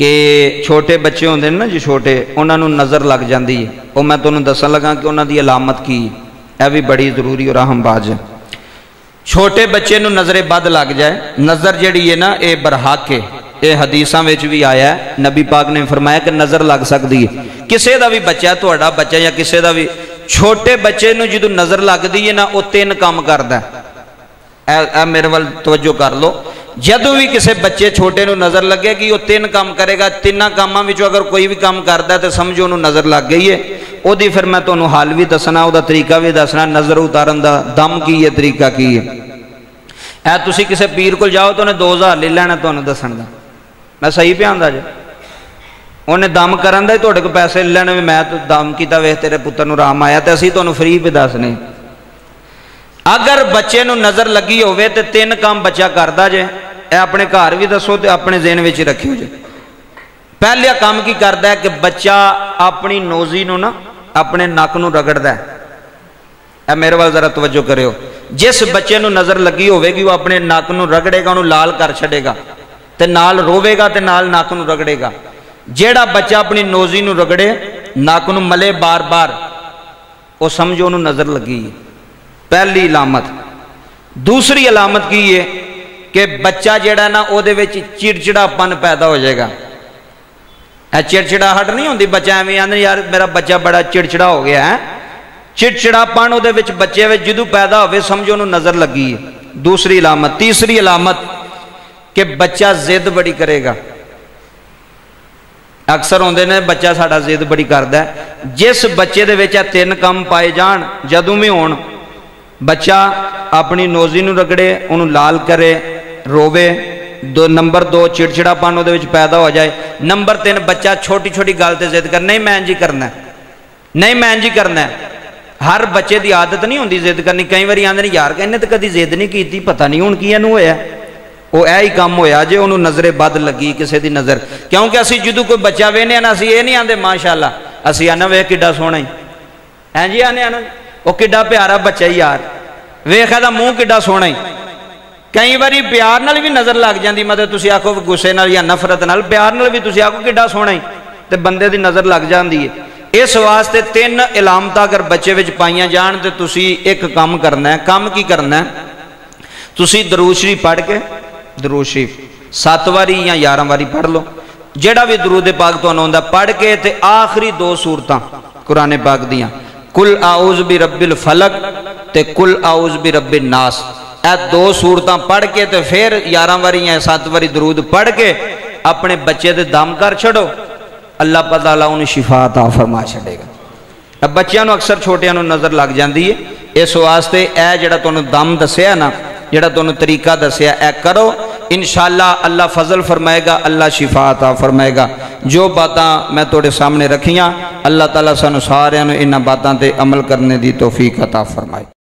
کہ چھوٹے بچے ہوتے ہیں نا جی چھوٹے انہوں نے نظر لگ جاتی ہے اور میں تمہیں دسن لگا کہ انہوں کی علامت کی یہ بھی بڑی ضروری اور اہم باز ہے چھوٹے بچے نظر بد لگ جائے نظر جڑی ہے نا اے برحق ہے اے یہ حدیث بھی آیا ہے نبی پاک نے فرمایا کہ نظر لگ سکتی ہے کسے دا بھی بچہ تھوڑا بچہ یا کسے دا بھی چھوٹے بچے جدو نظر لگتی ہے نا وہ تین کام کردہ میرے بل توجہ کر لو جد بھی کسی بچے چھوٹے نو نظر لگے کہ وہ تین کام کرے گا تین کاموں میں اگر کوئی بھی کام کرتا ہے تو سمجھوں نظر لگ گئی ہے وہی پھر میں تمہیں حل بھی دسنا وہ تریقا بھی دسنا نظر اتارن کا دم کی ہے تریقا کی ہے ای تھی کسی پیر کو جاؤ تو انہیں دو ہزار لے لوں دسن کا میں صحیح پہ آ جائے انہیں دم کر پیسے لے لے میں دم کیا ویسے پوتر آرام آیا تو ابھی تیری پہ دسنے اگر بچے نظر لگی ہو تین کام بچہ کر دے یہ اپنے گھر بھی دسو تو اپنے ذہن رکھیو جی پہلے کام کی کرد ہے کہ بچہ اپنی نوزی نا اپنے نق کو رگڑتا یہ میرے والد ذرا توجہ کرو جس بچے نظر لگی ہو اپنے نک نگڑے گا وہ لال کر چڑے گا تو نال روے گال نک نگڑے گا جڑا بچہ اپنی نوزی نگڑے نک نلے بار بار وہ سمجھ وہ نظر لگی پہلی علامت دوسری علامت کی ہے کہ بچہ جڑا نا وہ چڑچڑا پن پیدا ہو جائے گا یہ چڑچڑا ہٹ نہیں ہوتی بچہ ایویں آدھا یار میرا بچہ بڑا چڑچڑا ہو گیا ہے چڑچڑا پن وہ بچے جدو پیدا ہوئے سمجھو انہوں نظر لگی ہے دوسری علامت تیسری علامت کہ بچہ زد بڑی کرے گا اکثر آدھے نے بچہ ساڑا زد بڑی کرد ہے جس بچے دے تین کم پائے جان جدوں میں ہون بچہ اپنی نوزی نگڑے انہوں لال کرے دو نمبر دو پیدا ہو جائے نمبر تین بچہ چھوٹی چھوٹی گلتے ضد کر نہیں میں جی کرنا ہے نہیں میں جی کرنا ہے ہر بچے دی عادت نہیں ہوں ضد کرنی کئی بار آدھے نہیں یار کہنے کہ کدی ضد نہیں کی پتہ نہیں ہوں کی یہ ہوا وہ ہی کام ہویا جے انہوں نظر بد لگی کسی دی نظر کیونکہ اسی جدو کوئی بچہ وینے اسی یہ نہیں آتے ماشاء اللہ ابھی آنا وڈا سونا ہی ہیں جی آنے آنا وہ کار ہے بچا ہی یار ویخے کا منہ کھا سونا ہی کئی بار پیار بھی نظر لگ جاتی مطلب تھی آکو غصے یا نفرت نال پیار بھی تھی آکو کھا سونا بندے کی نظر لگ جاتی ہے اس واسطے تین علامت اگر بچے پائی جان تو ایک کام کرنا کام کی کرنا تھی دروشری پڑھ کے دروشی سات باری یا یار واری پڑھ لو جا بھی دروے پاگ تڑھ کے آخری دو سورت قرآن پاگ دیا کل آؤز بی رب الفلک کل آؤز بھی رب الناس اے دو سورتیں پڑھ کے تے پھر یارہ واری یا سات واری درود پڑھ کے اپنے بچے دے دم کر چھڑو اللہ پتہ انہیں شفا آ فرما چھڑے گا اب نو اکثر چھوٹیاں نظر لگ اے ہے اس واسطے تو انہوں دم دسیا نا جڑا طریقہ دسیا اے کرو انشاءاللہ اللہ اللہ فضل فرمائے گا اللہ شفا آ فرمائے گا جو باتاں میں توڑے سامنے رکھیاں اللہ تعالیٰ سانو سارے انہوں باتیں پہ عمل کرنے دی توفیق عطا فرمائے